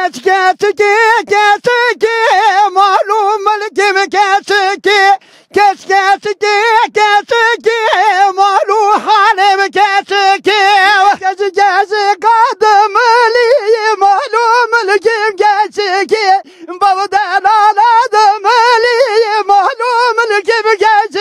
Geç geç ki geç ki malum kim geç ki Geç geç ki geç ki malum halim geç ki Geç geç kadım li malum kim geç ki Babadan aladım li malum kim geç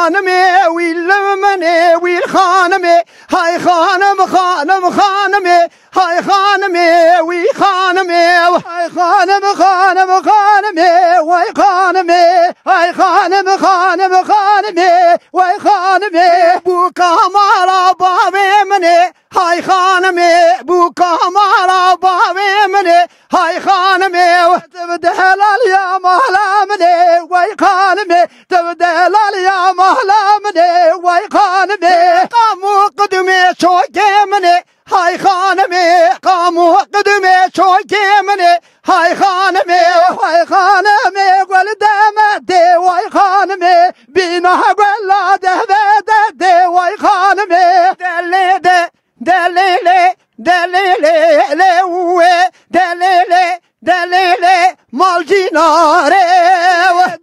خانمي ويلمني ويلخانمي هاي خانم خانم خانمي. هاي خانمي وي خانمي. هاي خانم خانم خانمي. وي خانمي. هاي خانم خانم خانمي. وي خانمي. بو كامارا باوي مني. هاي خانمي بو كامارا باوي مني. هاي خانمي تبدل يا مهلامني واي خانمي تبدل يا مهلامني واي خانمي قاموا قدمي شوكيمني هاي خانمي قاموا قدمي شوكيمني هاي خانمي واي خانمي ولدمتي واي خانمي بينا ولا دهبدتي واي خانمي دليلي دليلي دليلي لوي delele, delele, maldinare.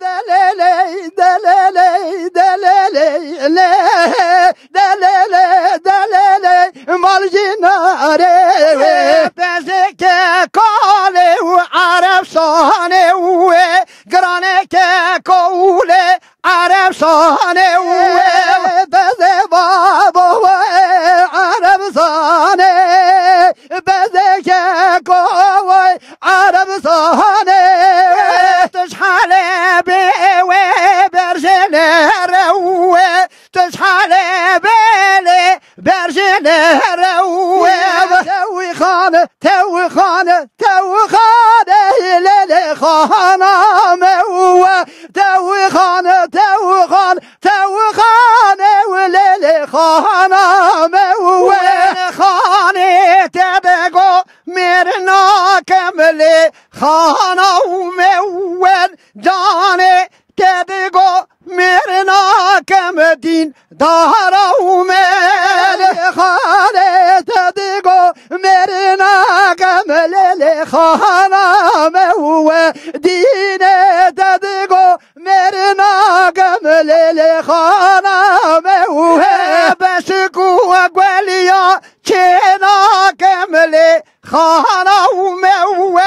Delele, delele, delele, le, delele, delele, maldinare. Bezeke kale u Arab sahne u, graneke koule Arab sahne. بالي برجل هروب توي خان توي خان توي خان ليلي خان مو توي خان توي خان توي خان وليلي خان مو خان تبقو مرنا كملي خان مو جاني تبقو مرنا كمدين دارو میری خانه تدگو میری ناگم لیلی خانم و دینه تدگو میری ناگم لیلی خانم و بشکو گولیا چه ناگم لی خانم و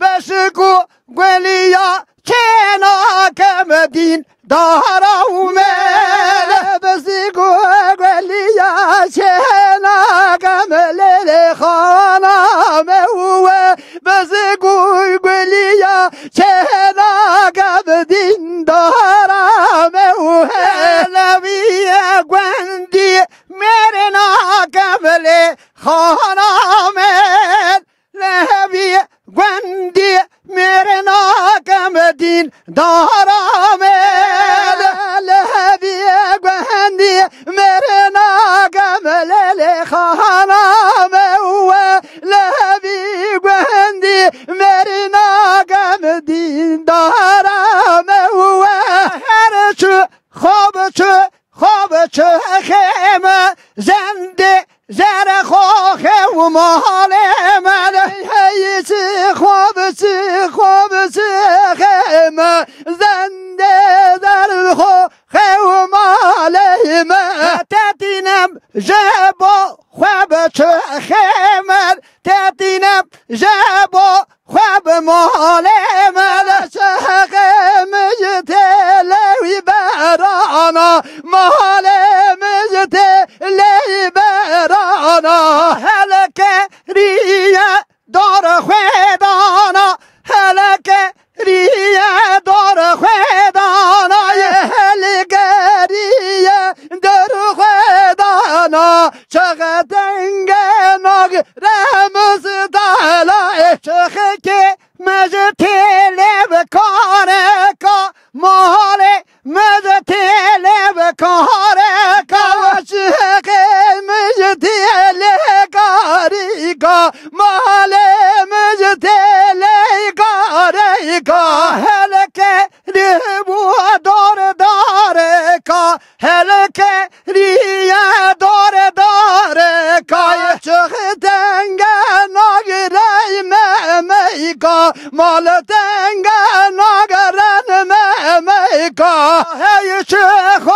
بشکو گولیا چه ناگم خانامن لهبی گوندی میرنا کمدین دار خواب تو خواب تو خیمه زنده زر خواه و مال من. هیچی خواب چی خواب چی خیمه زنده زر خواه و مال من. تدینم جبا خواب تو خیمه تدینم جبا خواب مال ka Malı denge nagaren meyka. Hey çık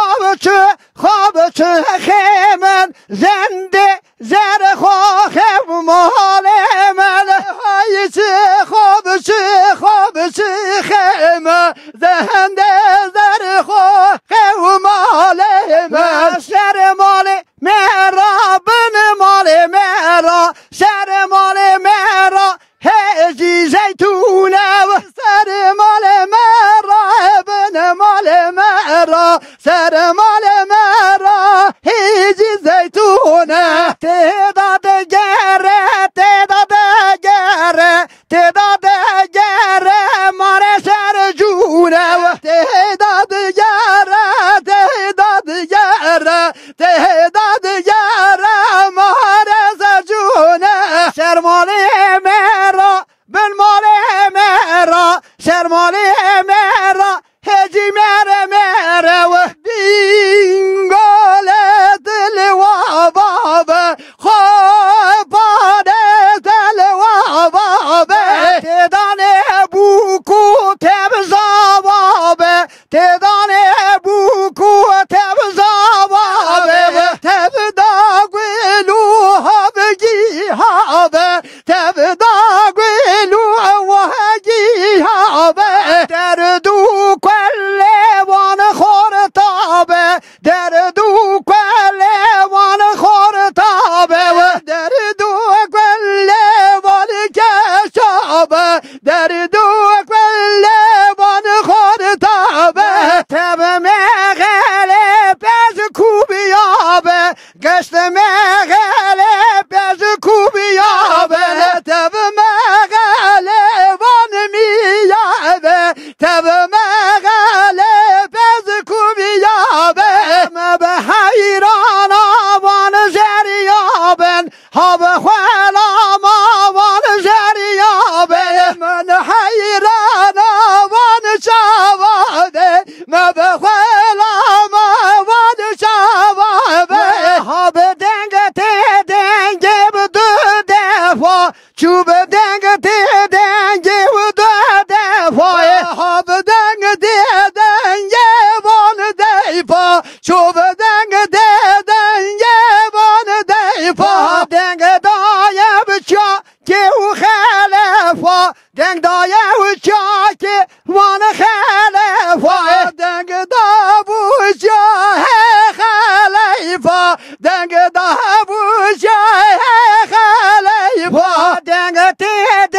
ne? Tedade gere Tedade gere Tedade gere Mare sercune Tedade gere Tedade gere Tedade gere Mare sercune Sermane mera Ben mare mera. Sermane to have وخلافه دنگ دايا وجاكي وأنا خلافه آه، آه. دنگ داب وجاه خليفه دنگ داب وجاه خليفه آه. دنگ تيد